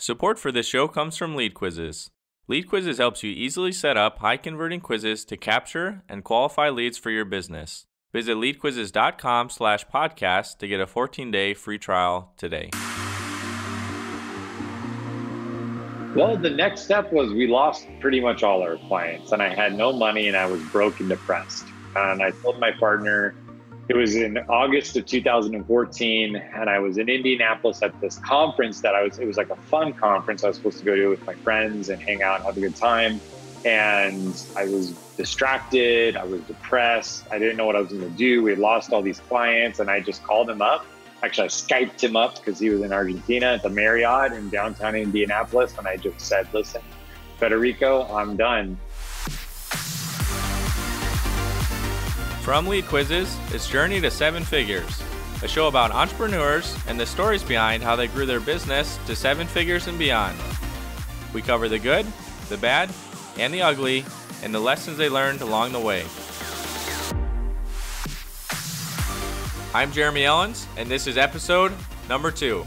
Support for this show comes from Lead Quizzes. Lead Quizzes helps you easily set up high converting quizzes to capture and qualify leads for your business. Visit leadquizzes.com slash podcast to get a 14 day free trial today. Well, the next step was we lost pretty much all our clients, and I had no money and I was broke and depressed. And I told my partner, it was in August of 2014, and I was in Indianapolis at this conference that I was, it was like a fun conference I was supposed to go to with my friends and hang out and have a good time. And I was distracted, I was depressed, I didn't know what I was going to do. We had lost all these clients, and I just called him up actually I Skyped him up because he was in Argentina at the Marriott in downtown Indianapolis. And I just said, listen, Federico, I'm done. From Lead Quizzes, it's Journey to Seven Figures, a show about entrepreneurs and the stories behind how they grew their business to seven figures and beyond. We cover the good, the bad, and the ugly, and the lessons they learned along the way. I'm Jeremy Ellens, and this is episode number two.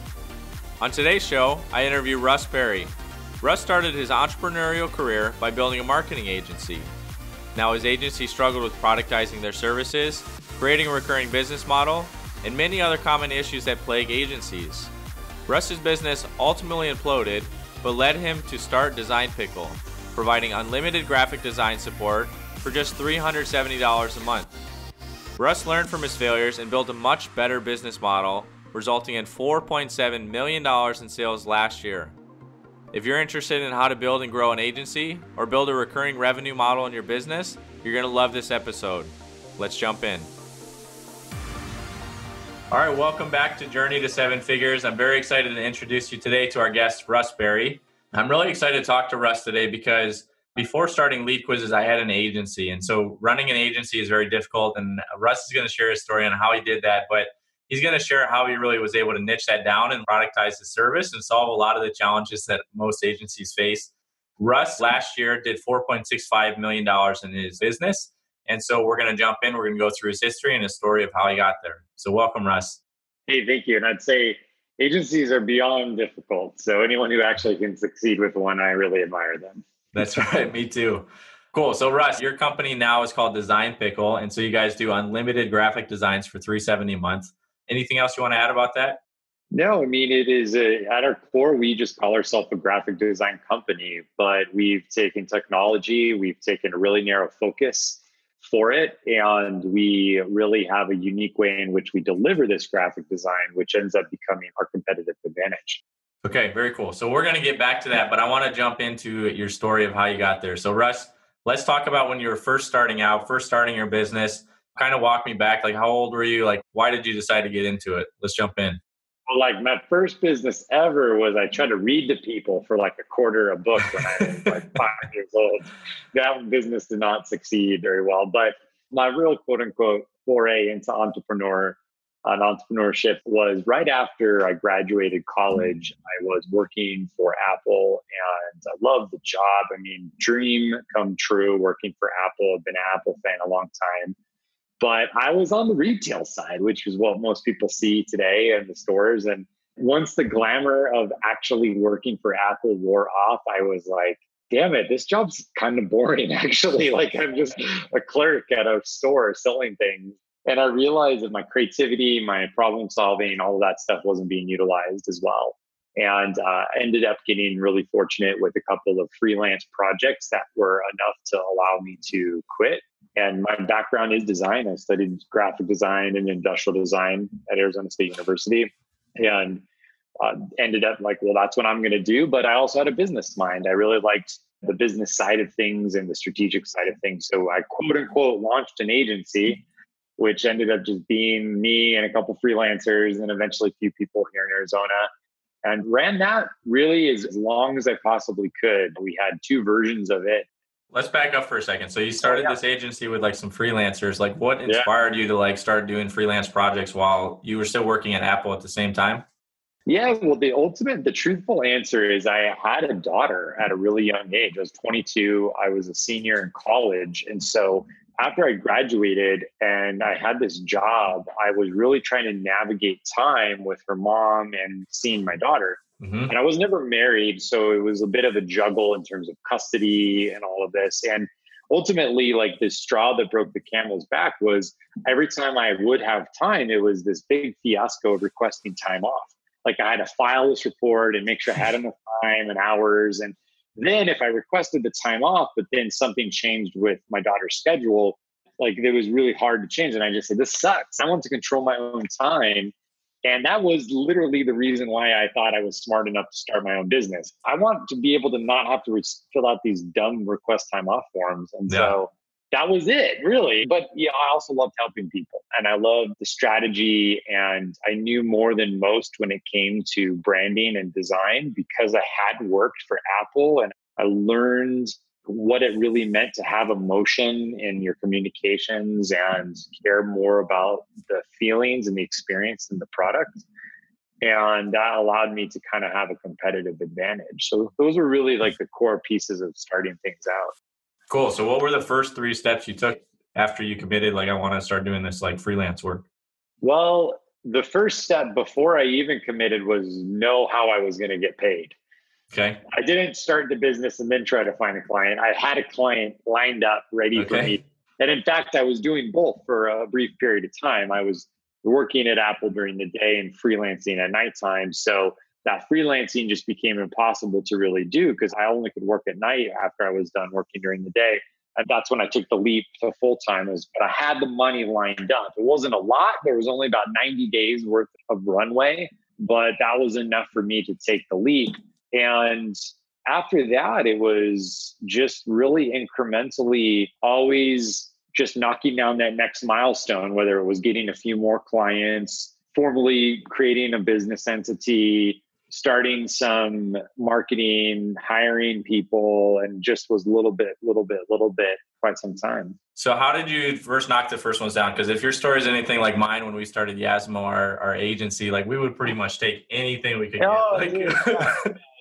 On today's show, I interview Russ Perry. Russ started his entrepreneurial career by building a marketing agency. Now, his agency struggled with productizing their services, creating a recurring business model, and many other common issues that plague agencies. Russ's business ultimately imploded, but led him to start Design Pickle, providing unlimited graphic design support for just $370 a month. Russ learned from his failures and built a much better business model, resulting in $4.7 million in sales last year. If you're interested in how to build and grow an agency or build a recurring revenue model in your business, you're going to love this episode. Let's jump in. All right, welcome back to Journey to Seven Figures. I'm very excited to introduce you today to our guest, Russ Perry. I'm really excited to talk to Russ today because before starting lead quizzes, I had an agency. And so running an agency is very difficult. And Russ is going to share his story on how he did that. But he's going to share how he really was able to niche that down and productize his service and solve a lot of the challenges that most agencies face. Russ last year did $4.65 million in his business. And so we're going to jump in. We're going to go through his history and his story of how he got there. So welcome, Russ. Hey, thank you. And I'd say agencies are beyond difficult. So anyone who actually can succeed with one, I really admire them. That's right. Me too. Cool. So Russ, your company now is called Design Pickle, and so you guys do unlimited graphic designs for 370 a month. Anything else you want to add about that? No, I mean it is a, at our core we just call ourselves a graphic design company, but we've taken technology, we've taken a really narrow focus for it, and we really have a unique way in which we deliver this graphic design, which ends up becoming our competitive advantage. Okay, very cool. So we're going to get back to that, but I want to jump into your story of how you got there. So Russ, let's talk about when you were first starting out, first starting your business. Kind of walk me back. Like, how old were you? Like, why did you decide to get into it? Let's jump in. Well, like my first business ever was I tried to read to people for like a quarter of a book when I was like five years old. That business did not succeed very well, but my real quote unquote foray into entrepreneur on entrepreneurship was right after I graduated college. Mm-hmm. I was working for Apple and I loved the job. I mean, dream come true working for Apple. I've been an Apple fan a long time. But I was on the retail side, which is what most people see today in the stores. And once the glamour of actually working for Apple wore off, I was like, damn it, this job's kind of boring, actually. Like, I'm just a clerk at a store selling things and I realized that my creativity, my problem solving, all of that stuff wasn't being utilized as well. And uh, ended up getting really fortunate with a couple of freelance projects that were enough to allow me to quit. And my background is design. I studied graphic design and industrial design at Arizona State University. And uh, ended up like, well, that's what I'm going to do. But I also had a business mind. I really liked the business side of things and the strategic side of things. So I quote unquote launched an agency which ended up just being me and a couple freelancers and eventually a few people here in Arizona. And ran that really as long as I possibly could. We had two versions of it. Let's back up for a second. So you oh, started oh, yeah. this agency with like some freelancers. Like what inspired yeah. you to like start doing freelance projects while you were still working at Apple at the same time? Yeah, well, the ultimate, the truthful answer is I had a daughter at a really young age. I was 22. I was a senior in college. And so after I graduated and I had this job, I was really trying to navigate time with her mom and seeing my daughter. Mm-hmm. And I was never married, so it was a bit of a juggle in terms of custody and all of this. And ultimately, like the straw that broke the camel's back was every time I would have time, it was this big fiasco of requesting time off. Like I had to file this report and make sure I had enough time and hours. And then if I requested the time off, but then something changed with my daughter's schedule, like it was really hard to change. And I just said, this sucks. I want to control my own time. And that was literally the reason why I thought I was smart enough to start my own business. I want to be able to not have to fill out these dumb request time off forms. And yeah. so that was it, really. But yeah, I also loved helping people and I loved the strategy. And I knew more than most when it came to branding and design because I had worked for Apple and I learned what it really meant to have emotion in your communications and care more about the feelings and the experience and the product. And that allowed me to kind of have a competitive advantage. So those were really like the core pieces of starting things out. Cool. So what were the first three steps you took after you committed, like I want to start doing this like freelance work? Well, the first step before I even committed was know how I was going to get paid. Okay. I didn't start the business and then try to find a client. I had a client lined up ready okay. for me. And in fact, I was doing both for a brief period of time. I was working at Apple during the day and freelancing at nighttime. So that freelancing just became impossible to really do because I only could work at night after I was done working during the day. And that's when I took the leap to full time. But I had the money lined up. It wasn't a lot. There was only about 90 days worth of runway, but that was enough for me to take the leap. And after that, it was just really incrementally always just knocking down that next milestone, whether it was getting a few more clients, formally creating a business entity, starting some marketing, hiring people, and just was a little bit, little bit, little bit, quite some time. So, how did you first knock the first ones down? Because if your story is anything like mine when we started Yasmo, our, our agency, like we would pretty much take anything we could oh, get. Like,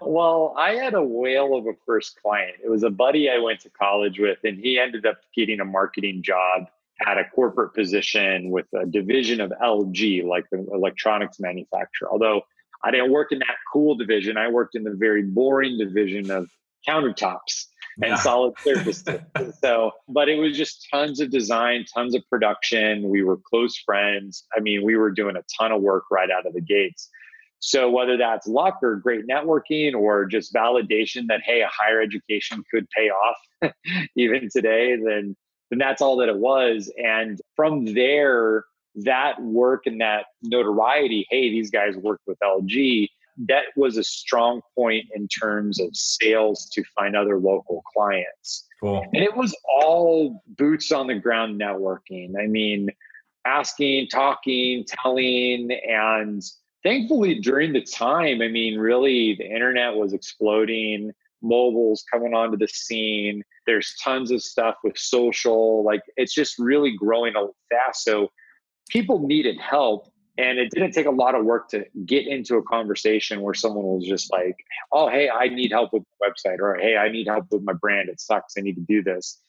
Well, I had a whale of a first client. It was a buddy I went to college with, and he ended up getting a marketing job at a corporate position with a division of LG, like the electronics manufacturer. Although I didn't work in that cool division, I worked in the very boring division of countertops and yeah. solid surfaces. so, but it was just tons of design, tons of production. We were close friends. I mean, we were doing a ton of work right out of the gates. So whether that's luck or great networking or just validation that hey, a higher education could pay off even today, then then that's all that it was. And from there, that work and that notoriety, hey, these guys worked with LG, that was a strong point in terms of sales to find other local clients. Cool. And it was all boots on the ground networking. I mean, asking, talking, telling, and thankfully during the time i mean really the internet was exploding mobiles coming onto the scene there's tons of stuff with social like it's just really growing fast so people needed help and it didn't take a lot of work to get into a conversation where someone was just like oh hey i need help with my website or hey i need help with my brand it sucks i need to do this.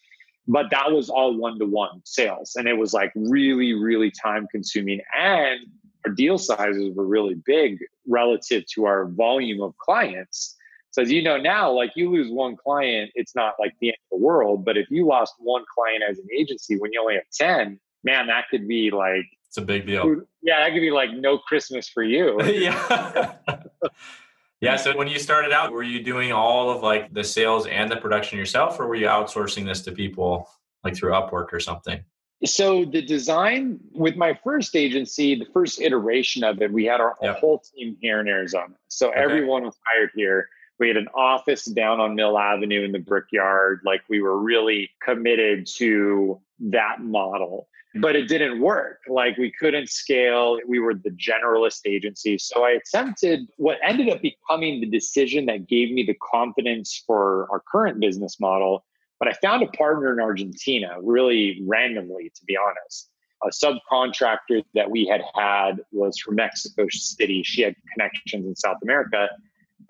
But that was all one-to-one sales and it was like really really time consuming and our deal sizes were really big relative to our volume of clients. So as you know now, like you lose one client, it's not like the end of the world. But if you lost one client as an agency when you only have 10, man, that could be like it's a big deal. Yeah, that could be like no Christmas for you. yeah. yeah. So when you started out, were you doing all of like the sales and the production yourself, or were you outsourcing this to people like through Upwork or something? So the design with my first agency, the first iteration of it, we had our whole team here in Arizona. So okay. everyone was hired here. We had an office down on Mill Avenue in the Brickyard. Like we were really committed to that model, but it didn't work. Like we couldn't scale. We were the generalist agency. So I attempted what ended up becoming the decision that gave me the confidence for our current business model but I found a partner in Argentina really randomly, to be honest. A subcontractor that we had had was from Mexico City. She had connections in South America.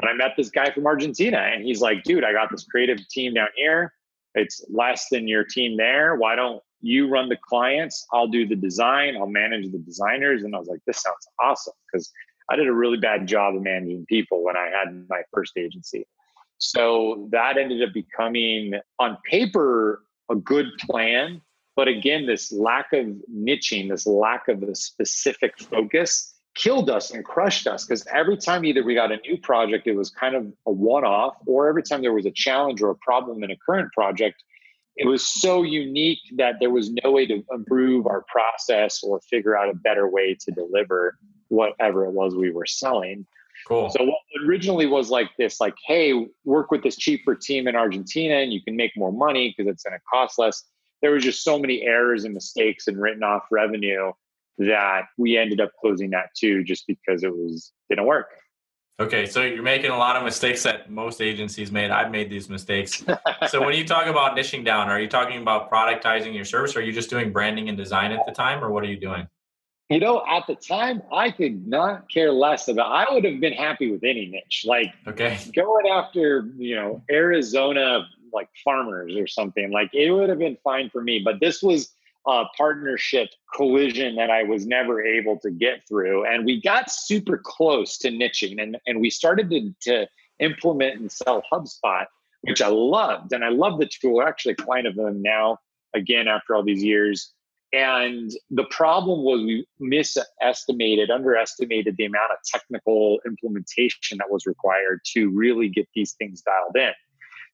And I met this guy from Argentina, and he's like, dude, I got this creative team down here. It's less than your team there. Why don't you run the clients? I'll do the design, I'll manage the designers. And I was like, this sounds awesome because I did a really bad job of managing people when I had my first agency. So that ended up becoming, on paper, a good plan. But again, this lack of niching, this lack of a specific focus killed us and crushed us because every time either we got a new project, it was kind of a one off, or every time there was a challenge or a problem in a current project, it was so unique that there was no way to improve our process or figure out a better way to deliver whatever it was we were selling. Cool. So what originally was like this, like, hey, work with this cheaper team in Argentina and you can make more money because it's going to cost less. There was just so many errors and mistakes and written off revenue that we ended up closing that too, just because it was didn't work. Okay, so you're making a lot of mistakes that most agencies made. I've made these mistakes. so when you talk about niching down, are you talking about productizing your service? Or are you just doing branding and design at the time, or what are you doing? You know, at the time, I could not care less about. I would have been happy with any niche, like okay, going after you know Arizona like farmers or something. Like it would have been fine for me. But this was a partnership collision that I was never able to get through, and we got super close to niching, and and we started to, to implement and sell HubSpot, which I loved, and I love the tool. We're actually a client of them now. Again, after all these years and the problem was we misestimated, underestimated the amount of technical implementation that was required to really get these things dialed in.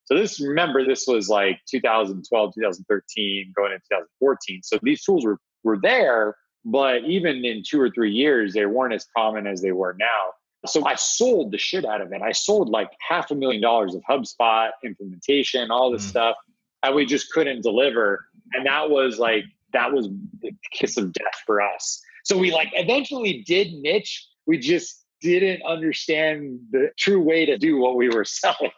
So this, remember, this was like 2012, 2013, going into 2014. So these tools were, were there, but even in two or three years, they weren't as common as they were now. So I sold the shit out of it. I sold like half a million dollars of HubSpot implementation, all this mm. stuff, and we just couldn't deliver. And that was like that was the kiss of death for us. So we like eventually did niche. We just didn't understand the true way to do what we were selling.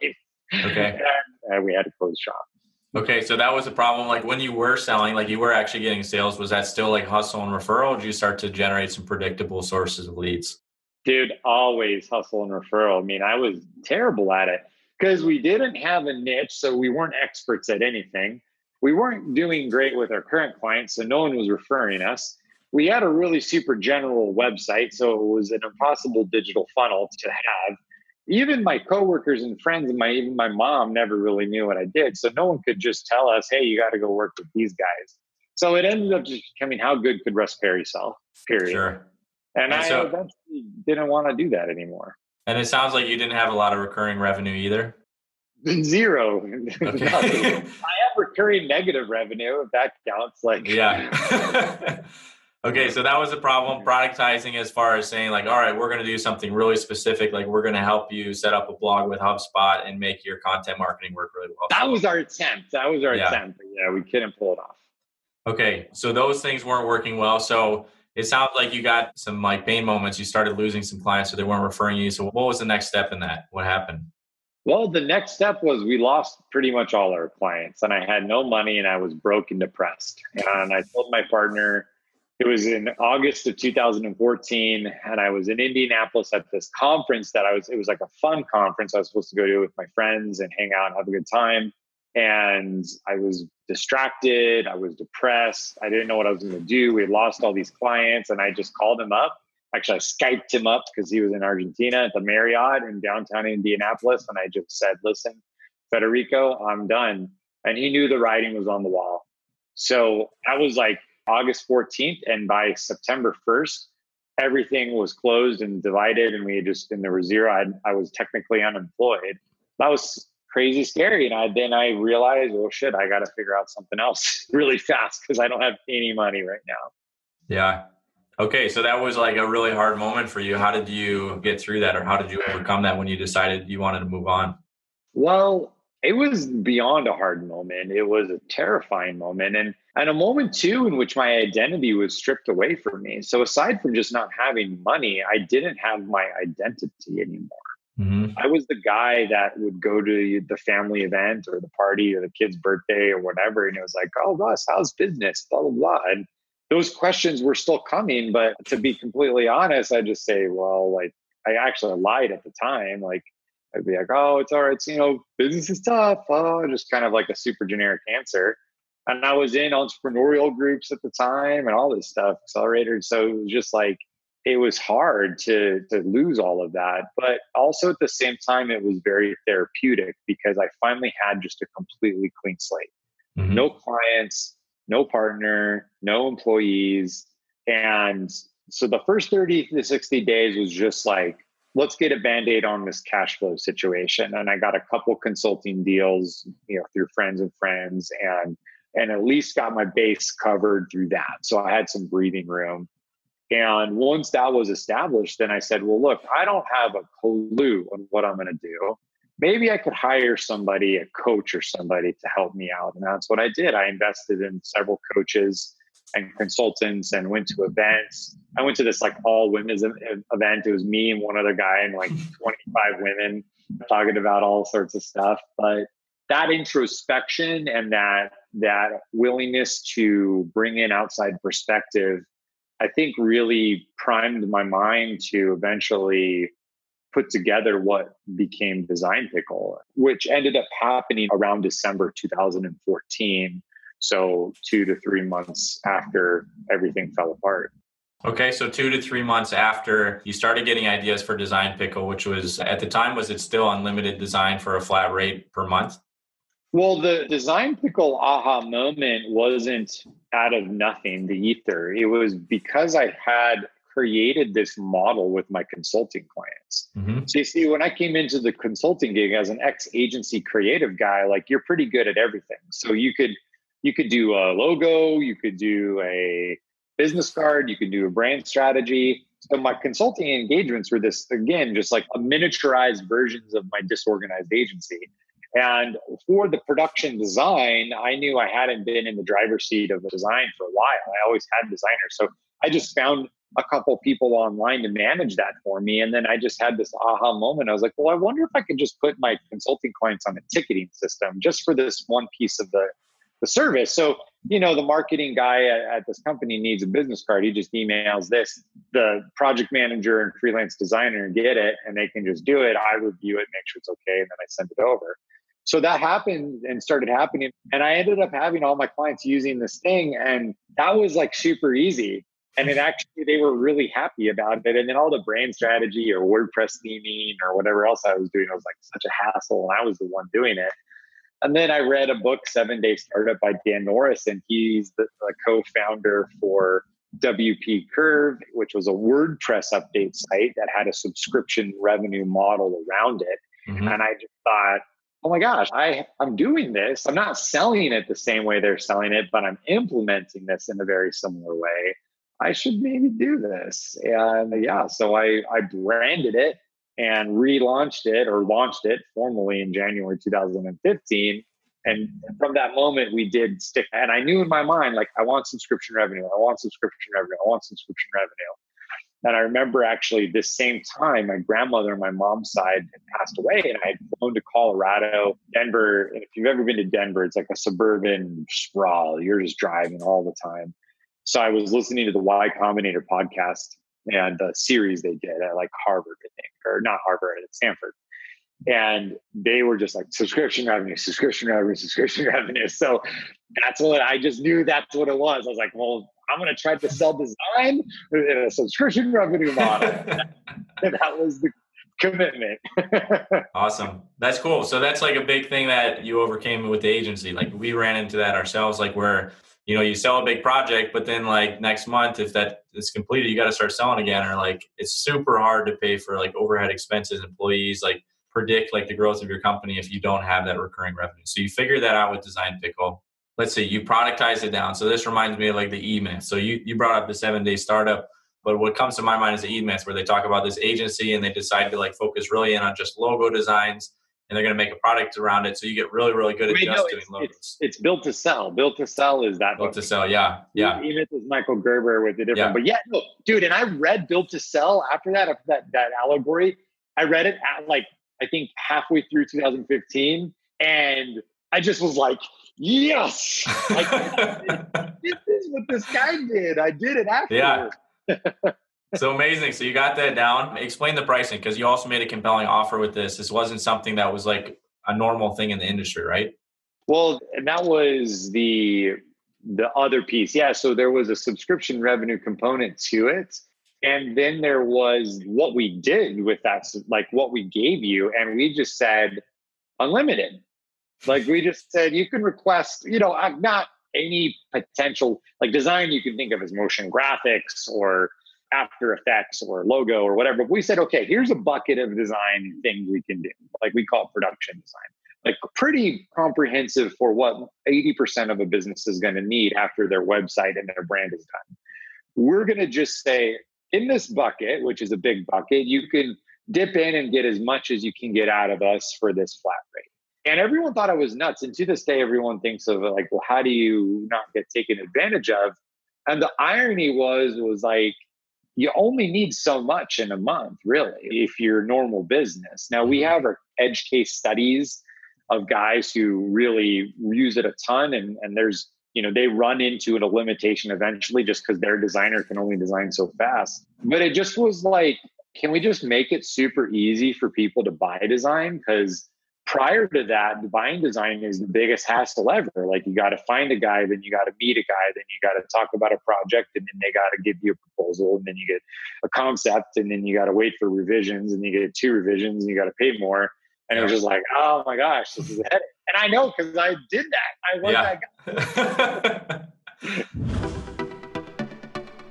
Okay. and, and we had to close shop. Okay, so that was a problem. Like when you were selling, like you were actually getting sales, was that still like hustle and referral? did you start to generate some predictable sources of leads? Dude, always hustle and referral. I mean, I was terrible at it because we didn't have a niche, so we weren't experts at anything we weren't doing great with our current clients, so no one was referring us. We had a really super general website, so it was an impossible digital funnel to have. Even my coworkers and friends and my even my mom never really knew what I did, so no one could just tell us, "Hey, you got to go work with these guys." So it ended up just becoming how good could Russ Perry sell? Period. Sure. And, and I so, eventually didn't want to do that anymore. And it sounds like you didn't have a lot of recurring revenue either. Zero. Okay. I recurring negative revenue if that counts. Like yeah. okay, so that was a problem. Productizing as far as saying like, all right, we're going to do something really specific. Like we're going to help you set up a blog with HubSpot and make your content marketing work really well. That was our attempt. That was our yeah. attempt. yeah, we couldn't pull it off. Okay, so those things weren't working well. So it sounds like you got some like pain moments. You started losing some clients, so they weren't referring you. So what was the next step in that? What happened? Well, the next step was we lost pretty much all our clients, and I had no money, and I was broke and depressed. And I told my partner, it was in August of 2014, and I was in Indianapolis at this conference that I was. It was like a fun conference I was supposed to go to with my friends and hang out and have a good time. And I was distracted. I was depressed. I didn't know what I was going to do. We had lost all these clients, and I just called him up actually I Skyped him up because he was in Argentina at the Marriott in downtown Indianapolis. And I just said, listen, Federico, I'm done. And he knew the writing was on the wall. So that was like August 14th. And by September 1st, everything was closed and divided. And we just, and there was zero. I, I was technically unemployed. That was crazy scary. And I, then I realized, oh shit, I got to figure out something else really fast because I don't have any money right now. Yeah. Okay, so that was like a really hard moment for you. How did you get through that, or how did you overcome that when you decided you wanted to move on? Well, it was beyond a hard moment. It was a terrifying moment, and and a moment too in which my identity was stripped away from me. So aside from just not having money, I didn't have my identity anymore. Mm-hmm. I was the guy that would go to the family event or the party or the kid's birthday or whatever, and it was like, "Oh, Russ, how's business?" Blah blah blah. And those questions were still coming. But to be completely honest, I just say, well, like I actually lied at the time. Like I'd be like, oh, it's all right. It's, you know, business is tough. Oh, just kind of like a super generic answer. And I was in entrepreneurial groups at the time and all this stuff, accelerators. So it was just like, it was hard to to lose all of that but also at the same time it was very therapeutic because i finally had just a completely clean slate mm-hmm. no clients no partner no employees. And so the first 30 to 60 days was just like let's get a band-aid on this cash flow situation. And i got a couple consulting deals you know through friends and friends and and at least got my base covered through that. So i had some breathing room. And once that was established then i said well look i don't have a clue on what i'm going to do maybe i could hire somebody a coach or somebody to help me out and that's what i did i invested in several coaches and consultants and went to events. I went to this like all women's event. It was me and one other guy and like 25 women talking about all sorts of stuff. But that introspection and that that willingness to bring in outside perspective, I think really primed my mind to eventually put together what became Design Pickle, which ended up happening around December 2014 so, two to three months after everything fell apart. Okay, so two to three months after you started getting ideas for Design Pickle, which was at the time, was it still unlimited design for a flat rate per month? Well, the Design Pickle aha moment wasn't out of nothing, the ether. It was because I had created this model with my consulting clients. Mm-hmm. So you see, when I came into the consulting gig as an ex agency creative guy, like you're pretty good at everything. So you could you could do a logo, you could do a business card, you could do a brand strategy. So my consulting engagements were this again, just like a miniaturized versions of my disorganized agency. And for the production design, I knew I hadn't been in the driver's seat of design for a while. I always had designers. So I just found a couple people online to manage that for me. And then I just had this aha moment. I was like, well, I wonder if I could just put my consulting clients on a ticketing system just for this one piece of the the service. So, you know, the marketing guy at, at, this company needs a business card. He just emails this, the project manager and freelance designer get it and they can just do it. I review it, make sure it's okay, and then I send it over. So that happened and started happening. And I ended up having all my clients using this thing. And that was like super easy. And it actually, they were really happy about it. And then all the brand strategy or WordPress theming or whatever else I was doing was like such a hassle. And I was the one doing it. And then I read a book, Seven Day Startup by Dan Norris, and he's the, the co founder for WP Curve, which was a WordPress update site that had a subscription revenue model around it. Mm-hmm. And I just thought, oh my gosh, I, I'm doing this. I'm not selling it the same way they're selling it, but I'm implementing this in a very similar way. I should maybe do this. And yeah, so I, I branded it and relaunched it or launched it formally in January 2015. And from that moment, we did stick. And I knew in my mind, like, I want subscription revenue. I want subscription revenue. I want subscription revenue. And I remember actually this same time, my grandmother on my mom's side had passed away, and I had flown to Colorado, Denver. And if you've ever been to Denver, it's like a suburban sprawl. You're just driving all the time. So I was listening to the Y Combinator podcast and the series they did at like Harvard, I think, or not Harvard, at Stanford. And they were just like subscription revenue, subscription revenue, subscription revenue. So that's what I just knew that's what it was. I was like, well, I'm going to try to sell design in a subscription revenue model. and that was the commitment. awesome. That's cool. So that's like a big thing that you overcame with the agency. Like we ran into that ourselves, like where you know you sell a big project but then like next month if that is completed you got to start selling again or like it's super hard to pay for like overhead expenses employees like predict like the growth of your company if you don't have that recurring revenue so you figure that out with design pickle let's say you productize it down so this reminds me of like the e-myth so you, you brought up the seven day startup but what comes to my mind is the e-myth where they talk about this agency and they decide to like focus really in on just logo designs and they're going to make a product around it. So you get really, really good at Wait, just no, doing it's, logos. It's, it's, built to sell. Built to sell is that built to sell. Yeah, yeah. Even if it's Michael Gerber with the different, yeah. but yeah, no, dude. And I read Built to Sell after that. After that that allegory, I read it at like I think halfway through 2015, and I just was like, yes, like, this is what this guy did. I did it after. Yeah. so amazing. So you got that down. Explain the pricing because you also made a compelling offer with this. This wasn't something that was like a normal thing in the industry, right? Well, and that was the the other piece. Yeah, so there was a subscription revenue component to it. And then there was what we did with that, like what we gave you. And we just said unlimited. Like we just said, you can request, you know, I not any potential like design you can think of as motion graphics or after effects or logo or whatever. But we said okay here's a bucket of design things we can do. Like we call production design. Like pretty comprehensive for what 80% of a business is going to need after their website and their brand is done. We're going to just say in this bucket which is a big bucket you can dip in and get as much as you can get out of us for this flat rate and everyone thought I was nuts. And to this day, everyone thinks of like, well, how do you not get taken advantage of? And the irony was, was like, you only need so much in a month, really, if you're normal business. Now we mm-hmm. have our edge case studies of guys who really use it a ton, and and there's you know they run into a limitation eventually just because their designer can only design so fast. But it just was like, can we just make it super easy for people to buy design? Because prior to that, the buying design is the biggest hassle ever. Like you got to find a guy, then you got to meet a guy, then you got to talk about a project, and then they got to give you a proposal, and then you get a concept, and then you got to wait for revisions, and you get two revisions, and you got to pay more. And it was just like, oh my gosh, this is a headache. And I know because I did that. I was yeah. that guy.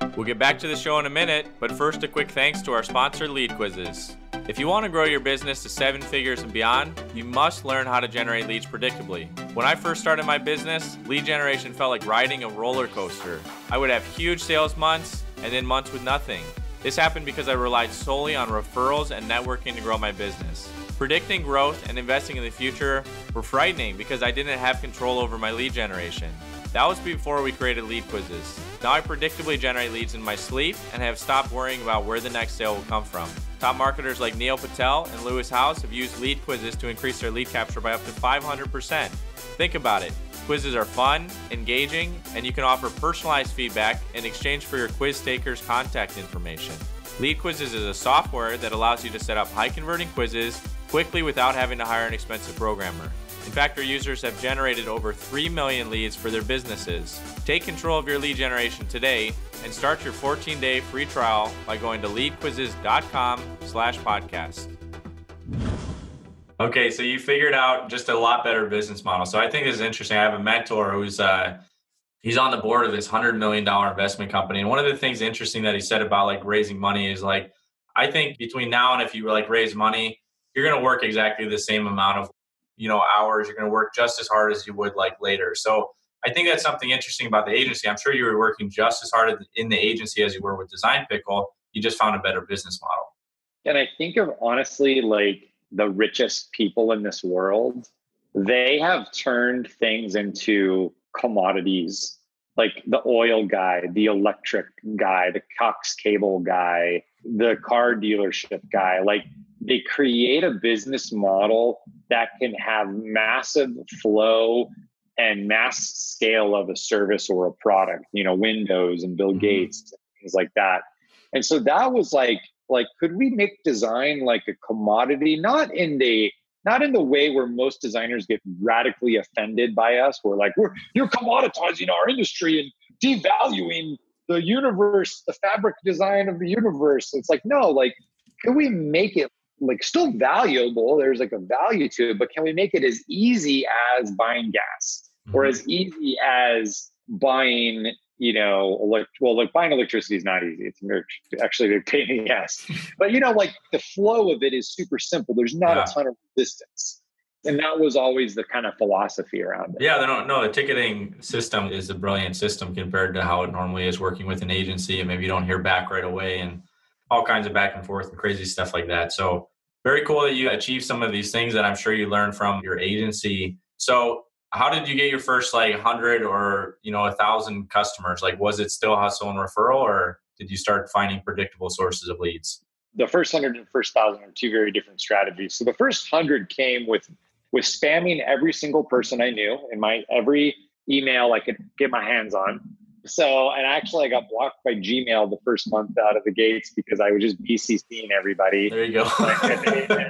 we'll get back to the show in a minute, but first, a quick thanks to our sponsor, Lead Quizzes. If you want to grow your business to seven figures and beyond, you must learn how to generate leads predictably. When I first started my business, lead generation felt like riding a roller coaster. I would have huge sales months and then months with nothing. This happened because I relied solely on referrals and networking to grow my business. Predicting growth and investing in the future were frightening because I didn't have control over my lead generation. That was before we created lead quizzes. Now I predictably generate leads in my sleep and have stopped worrying about where the next sale will come from. Top marketers like Neil Patel and Lewis Howes have used lead quizzes to increase their lead capture by up to 500%. Think about it. Quizzes are fun, engaging, and you can offer personalized feedback in exchange for your quiz taker's contact information. Lead Quizzes is a software that allows you to set up high converting quizzes quickly without having to hire an expensive programmer. In fact, our users have generated over 3 million leads for their businesses. Take control of your lead generation today and start your 14-day free trial by going to leadquizzes.com slash podcast. Okay, so you figured out just a lot better business model. So I think this is interesting. I have a mentor who's uh, he's on the board of this hundred million dollar investment company, and one of the things interesting that he said about like raising money is like, I think between now and if you like raise money, you're going to work exactly the same amount of you know hours you're going to work just as hard as you would like later. So i think that's something interesting about the agency. I'm sure you were working just as hard in the agency as you were with design pickle. You just found a better business model. And i think of honestly like the richest people in this world. They have turned things into commodities. Like the oil guy the electric guy the cox cable guy the car dealership guy. Like they create a business model that can have massive flow and mass scale of a service or a product you know windows and bill mm-hmm. gates things like that and so that was like like could we make design like a commodity not in the not in the way where most designers get radically offended by us we're like we're you're commoditizing our industry and devaluing the universe the fabric design of the universe it's like no like can we make it like still valuable. There's like a value to it, but can we make it as easy as buying gas or mm-hmm. as easy as buying, you know, like, well, like buying electricity is not easy. It's actually a pain in the ass, but you know, like the flow of it is super simple. There's not yeah. a ton of resistance. And that was always the kind of philosophy around it. Yeah, no, no, the ticketing system is a brilliant system compared to how it normally is working with an agency, and maybe you don't hear back right away. And all kinds of back and forth and crazy stuff like that. So very cool that you achieved some of these things that I'm sure you learned from your agency. So how did you get your first like hundred or you know a thousand customers? Like was it still hustle and referral or did you start finding predictable sources of leads? The first hundred and first thousand are two very different strategies. So the first hundred came with with spamming every single person I knew in my every email I could get my hands on so, and actually, I got blocked by Gmail the first month out of the gates because I was just BCCing everybody. There you go. like, I, didn't even,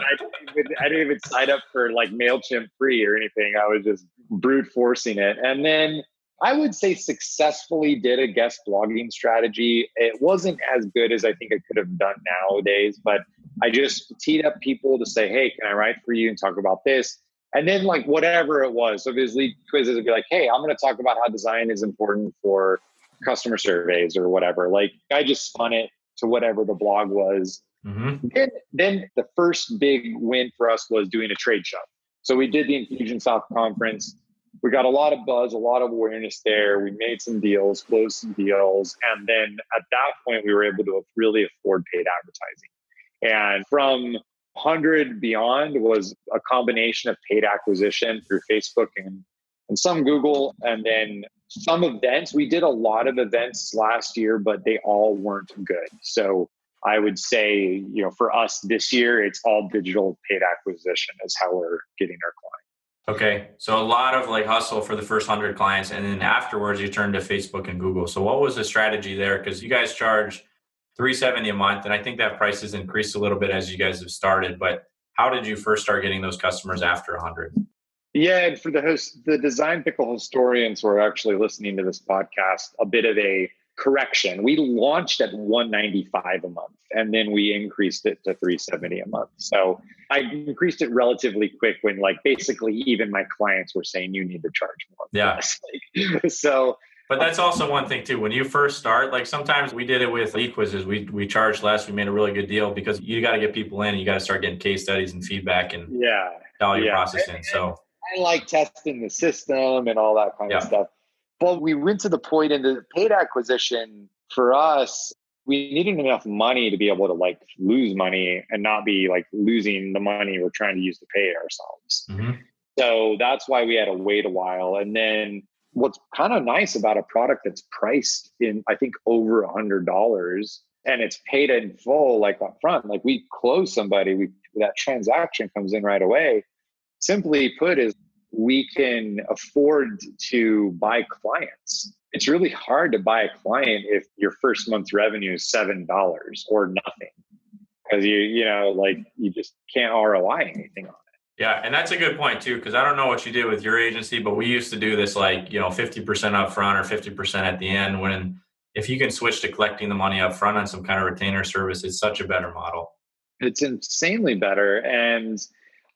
I, didn't even, sign up for like MailChimp free or anything. I was just brute forcing it. And then I would say successfully did a guest blogging strategy. It wasn't as good as I think I could have done nowadays, but I just teed up people to say, hey, can I write for you and talk about this? And then, like, whatever it was. So, his lead quizzes would be like, hey, I'm going to talk about how design is important for customer surveys or whatever. Like, I just spun it to whatever the blog was. Mm-hmm. Then, then the first big win for us was doing a trade show. So, we did the Infusionsoft conference we got a lot of buzz, a lot of awareness there. We made some deals, closed some deals. And then at that point, we were able to really afford paid advertising. And from 100 beyond was a combination of paid acquisition through Facebook and, and some Google, and then some events. We did a lot of events last year, but they all weren't good. So I would say, you know, for us this year, it's all digital paid acquisition is how we're getting our clients. Okay. So a lot of like hustle for the first 100 clients. And then afterwards, you turn to Facebook and Google. So what was the strategy there? Because you guys charge 370 a month. And I think that price has increased a little bit as you guys have started. But how did you first start getting those customers after 100? Yeah, and for the host, the design pickle historians who are actually listening to this podcast, a bit of a correction. We launched at 195 a month and then we increased it to 370 a month. So I increased it relatively quick when like basically even my clients were saying you need to charge more. Yeah. So but that's also one thing too. When you first start, like sometimes we did it with e-quizzes. We we charged less. We made a really good deal because you got to get people in. and You got to start getting case studies and feedback and yeah, all your yeah. processing. So I like testing the system and all that kind yeah. of stuff. But we went to the point in the paid acquisition for us, we needed enough money to be able to like lose money and not be like losing the money we're trying to use to pay ourselves. Mm-hmm. So that's why we had to wait a while. And then what's kind of nice about a product that's priced in, I think, over a hundred dollars and it's paid in full, like up front, like we close somebody, we that transaction comes in right away. Simply put, is we can afford to buy clients. It's really hard to buy a client if your first month's revenue is seven dollars or nothing. Because you, you know, like you just can't ROI anything on. Yeah, and that's a good point too, because I don't know what you do with your agency, but we used to do this like, you know, 50% up front or 50% at the end when if you can switch to collecting the money up front on some kind of retainer service, it's such a better model. It's insanely better. And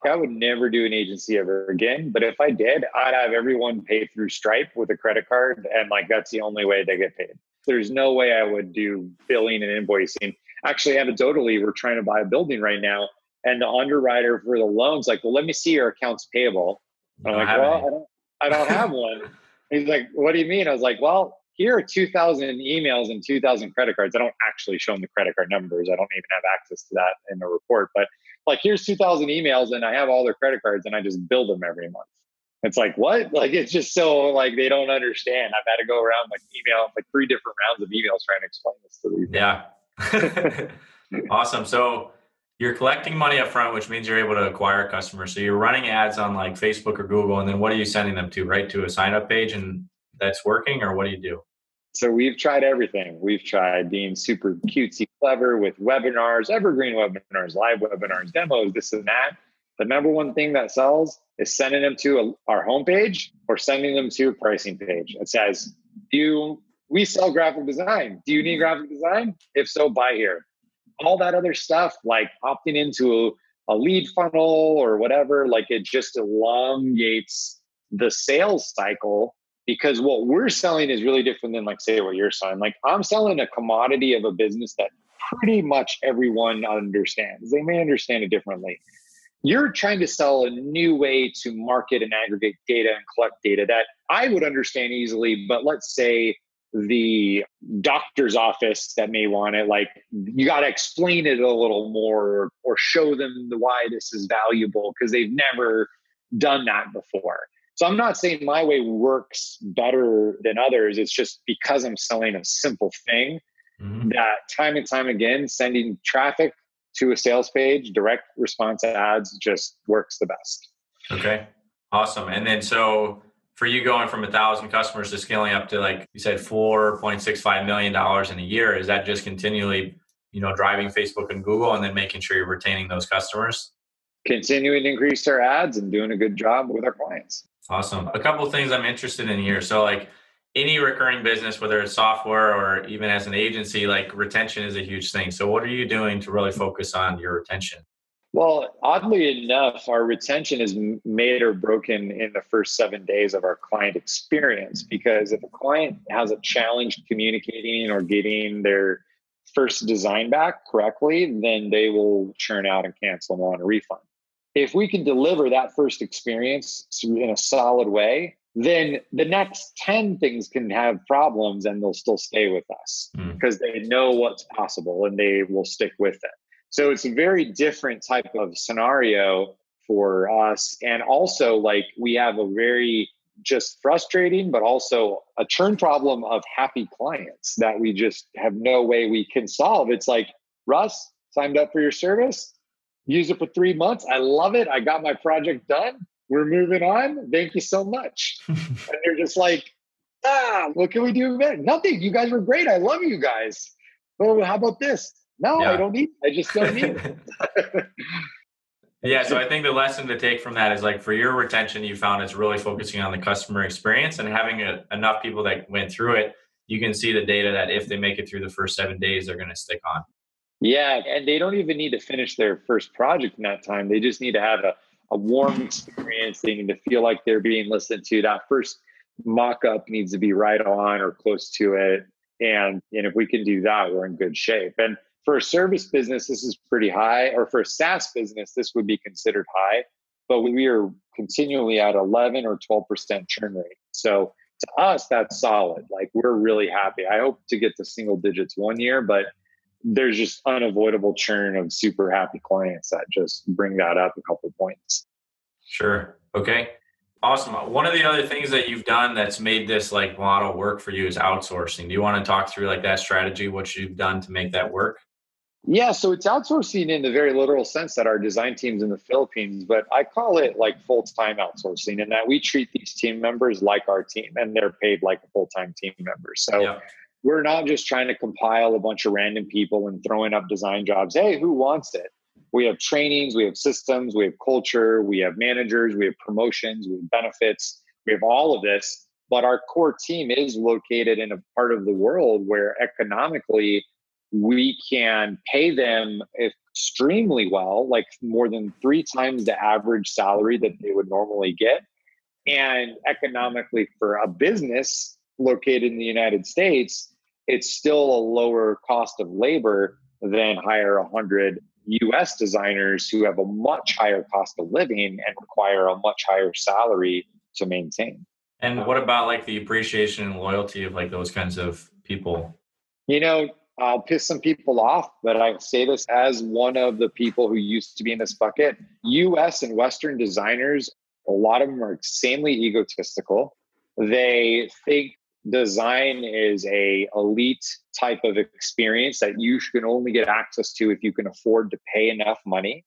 I would never do an agency ever again. But if I did, I'd have everyone pay through Stripe with a credit card. And like that's the only way they get paid. There's no way I would do billing and invoicing. Actually, anecdotally, we're trying to buy a building right now. And the underwriter for the loan's like, well, let me see your accounts payable. I'm like, well, I don't, I don't have one. He's like, what do you mean? I was like, well, here are 2,000 emails and 2,000 credit cards. I don't actually show them the credit card numbers. I don't even have access to that in the report. But like here's 2000 emails and I have all their credit cards and I just bill them every month. It's like, what? Like, it's just so like they don't understand. I've had to go around like email, like three different rounds of emails trying to explain this to these. Yeah. awesome. So you're collecting money up front, which means you're able to acquire customers. So you're running ads on like Facebook or Google. And then what are you sending them to? Right to a sign up page and that's working or what do you do? So we've tried everything. We've tried being super cutesy clever with webinars, evergreen webinars, live webinars, demos, this and that. The number one thing that sells is sending them to a, our homepage or sending them to a pricing page. It says, "Do you we sell graphic design? Do you need graphic design? If so, buy here." All that other stuff, like opting into a, lead funnel or whatever, like it just elongates the sales cycle because what we're selling is really different than like say what you're selling. Like i'm selling a commodity of a business that pretty much everyone understands. They may understand it differently. You're trying to sell a new way to market and aggregate data and collect data that i would understand easily but let's say the doctor's office that may want it like you got to explain it a little more or, show them the why this is valuable because they've never done that before so I'm not saying my way works better than others. It's just because I'm selling a simple thing mm-hmm. that time and time again, sending traffic to a sales page, direct response ads just works the best. Okay. Awesome. And then so for you going from a thousand customers to scaling up to like you said, four point six five million dollars in a year, is that just continually, you know, driving Facebook and Google and then making sure you're retaining those customers? Continuing to increase our ads and doing a good job with our clients. Awesome. A couple of things I'm interested in here. So, like, any recurring business, whether it's software or even as an agency, like retention is a huge thing. So, what are you doing to really focus on your retention? Well, oddly enough, our retention is made or broken in the first seven days of our client experience because if a client has a challenge communicating or getting their first design back correctly, then they will churn out and cancel and want a refund. If we can deliver that first experience in a solid way, then the next 10 things can have problems and they'll still stay with us mm. because they know what's possible and they will stick with it. So it's a very different type of scenario for us. And also, like, we have a very just frustrating, but also a churn problem of happy clients that we just have no way we can solve. It's like, Russ, signed up for your service, use it for three months. I love it. I got my project done we're moving on. Thank you so much. and they're just like, ah, what can we do? Nothing. You guys were great. I love you guys. Oh, how about this? No, yeah. I don't need. It. I just don't need it. yeah, so I think the lesson to take from that is like for your retention, you found it's really focusing on the customer experience and having a, enough people that went through it. You can see the data that if they make it through the first seven days, they're going to stick on. Yeah, and they don't even need to finish their first project in that time. They just need to have a a warm experience. They need to feel like they're being listened to. That first mock up needs to be right on or close to it. And, and if we can do that, we're in good shape. And for a service business, this is pretty high, or for a SaaS business, this would be considered high. But we are continually at 11 or 12% churn rate. So to us, that's solid. Like we're really happy. I hope to get to single digits one year, but there's just unavoidable churn of super happy clients that just bring that up a couple points. Sure. Okay. Awesome. One of the other things that you've done that's made this like model work for you is outsourcing. Do you want to talk through like that strategy, what you've done to make that work? Yeah, so it's outsourcing in the very literal sense that our design teams in the Philippines, but I call it like full time outsourcing in that we treat these team members like our team and they're paid like a full time team member. So yeah we're not just trying to compile a bunch of random people and throwing up design jobs. Hey, who wants it? We have trainings, we have systems, we have culture, we have managers, we have promotions, we have benefits, we have all of this. But our core team is located in a part of the world where economically we can pay them extremely well, like more than three times the average salary that they would normally get. And economically, for a business, located in the United States, it's still a lower cost of labor than hire 100 US designers who have a much higher cost of living and require a much higher salary to maintain. And what about like the appreciation and loyalty of like those kinds of people? You know, I'll piss some people off, but I say this as one of the people who used to be in this bucket. US and Western designers, a lot of them are insanely egotistical. They think design is a elite type of experience that you can only get access to if you can afford to pay enough money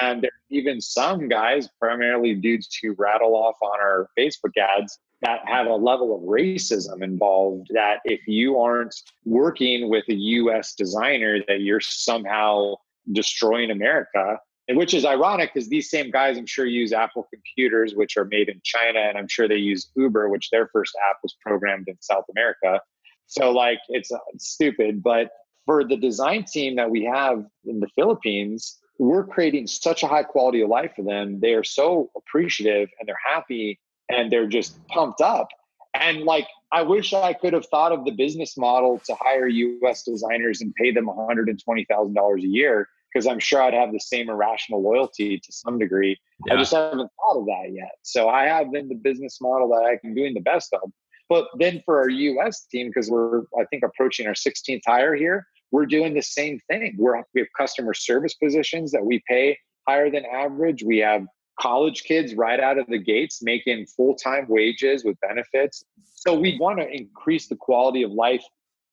and even some guys primarily dudes who rattle off on our facebook ads that have a level of racism involved that if you aren't working with a us designer that you're somehow destroying america. And which is ironic because these same guys i'm sure use apple computers which are made in china and i'm sure they use uber which their first app was programmed in south america. So like it's, uh, it's stupid. But for the design team that we have in the philippines we're creating such a high quality of life for them they are so appreciative and they're happy and they're just pumped up and like i wish i could have thought of the business model to hire us designers and pay them $120000 a year because I'm sure I'd have the same irrational loyalty to some degree. Yeah. I just haven't thought of that yet. So I have been the business model that I can doing the best of. But then for our US team, because we're I think approaching our 16th hire here, we're doing the same thing. We're we have customer service positions that we pay higher than average. We have college kids right out of the gates making full-time wages with benefits. So we want to increase the quality of life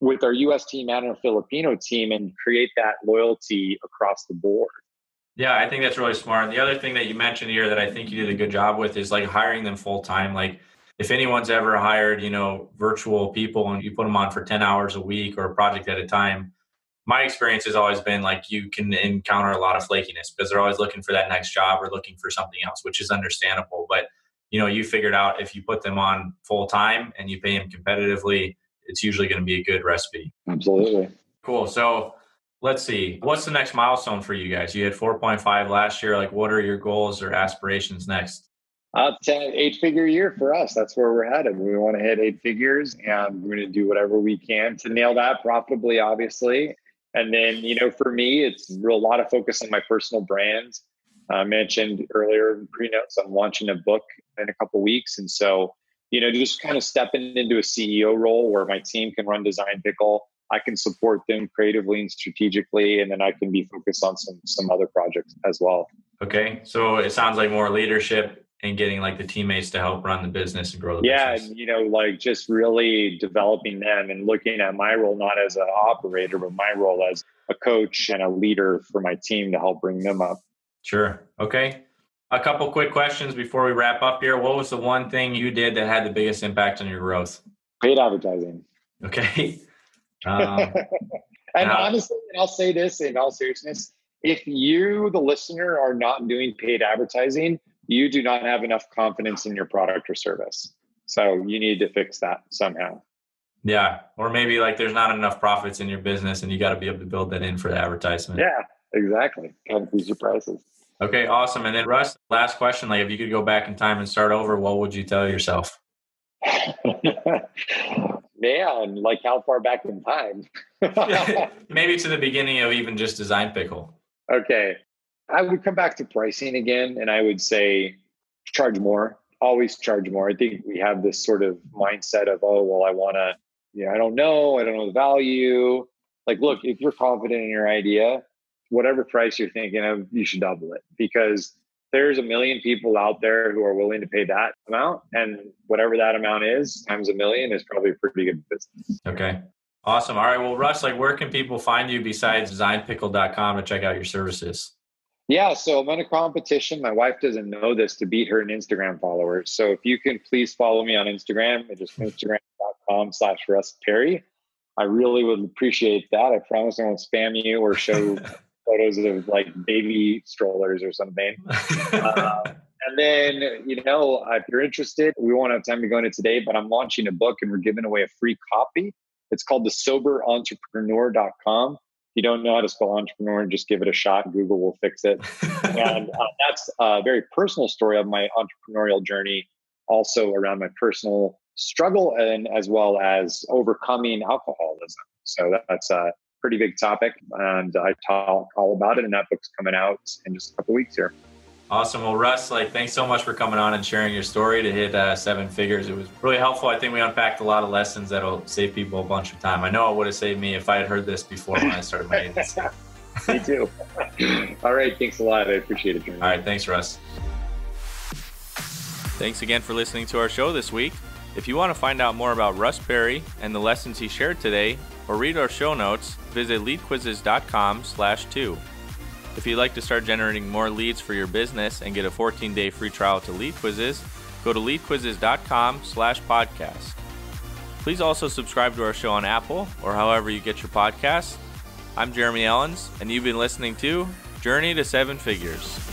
with our US team and our Filipino team and create that loyalty across the board. Yeah, I think that's really smart. And the other thing that you mentioned here that I think you did a good job with is like hiring them full time. Like if anyone's ever hired, you know, virtual people and you put them on for 10 hours a week or a project at a time, my experience has always been like you can encounter a lot of flakiness because they're always looking for that next job or looking for something else, which is understandable. But you know, you figured out if you put them on full time and you pay them competitively, it's usually going to be a good recipe. Absolutely. Cool. So let's see. What's the next milestone for you guys? You had 4.5 last year. Like, what are your goals or aspirations next? Uh, 10, eight figure year for us. That's where we're headed. We want to hit eight figures and we're going to do whatever we can to nail that profitably, obviously. And then, you know, for me, it's a lot of focus on my personal brands. I mentioned earlier in pre-notes, I'm launching a book in a couple weeks. And so, you know, just kind of stepping into a CEO role where my team can run Design Pickle. I can support them creatively and strategically, and then I can be focused on some some other projects as well. Okay, so it sounds like more leadership and getting like the teammates to help run the business and grow the yeah, business. and you know, like just really developing them and looking at my role not as an operator, but my role as a coach and a leader for my team to help bring them up. Sure. Okay. A couple quick questions before we wrap up here. What was the one thing you did that had the biggest impact on your growth? Paid advertising. Okay. Um, and honestly, and I'll say this in all seriousness if you, the listener, are not doing paid advertising, you do not have enough confidence in your product or service. So you need to fix that somehow. Yeah. Or maybe like there's not enough profits in your business and you got to be able to build that in for the advertisement. Yeah, exactly. Kind of your prices. Okay, awesome. And then Russ, last question, like if you could go back in time and start over, what would you tell yourself? Man, like how far back in time? maybe to the beginning of even just design pickle. Okay. I would come back to pricing again and I would say charge more, always charge more. I think we have this sort of mindset of, oh, well, I want to, you know, I don't know, I don't know the value. Like, look, if you're confident in your idea, whatever price you're thinking of, you should double it because there's a million people out there who are willing to pay that amount. And whatever that amount is times a million is probably a pretty good business. Okay. Awesome. All right. Well, Russ, like where can people find you besides designpickle.com to check out your services? Yeah, so I'm in a competition. My wife doesn't know this to beat her in Instagram followers. So if you can please follow me on Instagram, it's just instagram.com slash Russ Perry. I really would appreciate that. I promise I won't spam you or show photos of like baby strollers or something. uh, and then, you know, if you're interested, we won't have time to go into today, but I'm launching a book and we're giving away a free copy. It's called the soberentrepreneur.com you don't know how to spell entrepreneur, just give it a shot. Google will fix it. and uh, that's a very personal story of my entrepreneurial journey, also around my personal struggle and as well as overcoming alcoholism. So that's a pretty big topic, and I talk all about it. And that book's coming out in just a couple weeks here. Awesome. Well, Russ, like, thanks so much for coming on and sharing your story to hit uh, seven figures. It was really helpful. I think we unpacked a lot of lessons that'll save people a bunch of time. I know it would have saved me if I had heard this before when I started my agency. me too. All right. Thanks a lot. I appreciate it. All right. Thanks, Russ. Thanks again for listening to our show this week. If you want to find out more about Russ Perry and the lessons he shared today, or read our show notes, visit leadquizzes.com slash two. If you'd like to start generating more leads for your business and get a 14-day free trial to Lead Quizzes, go to leadquizzes.com slash podcast. Please also subscribe to our show on Apple or however you get your podcasts. I'm Jeremy Ellens, and you've been listening to Journey to Seven Figures.